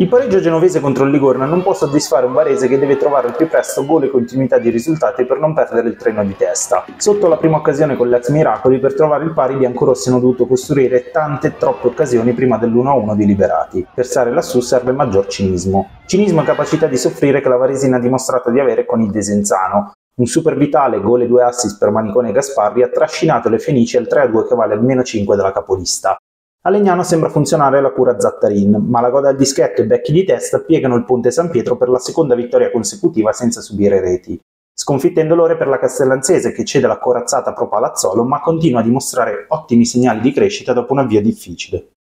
Il pareggio genovese contro il Livorno non può soddisfare un Varese che deve trovare al più presto gol e continuità di risultati per non perdere il treno di testa. Sotto la prima occasione con l'ex Miracoli, per trovare il pari i biancorossi hanno dovuto costruire tante troppe occasioni prima dell'1-1 di Liberati. Per stare lassù serve maggior cinismo. Cinismo e capacità di soffrire che la Varesina ha dimostrato di avere con il Desenzano, un super vitale gol e due assist per Manicone e Gasparri ha trascinato le Fenici al 3-2 che vale almeno 5 della capolista. A Legnano sembra funzionare la cura Zattarin, ma la Goda al dischetto e Becchi di testa piegano il Ponte San Pietro per la seconda vittoria consecutiva senza subire reti. Sconfitta indolore per la Castellanzese che cede la corazzata pro Palazzolo ma continua a dimostrare ottimi segnali di crescita dopo un avvio difficile.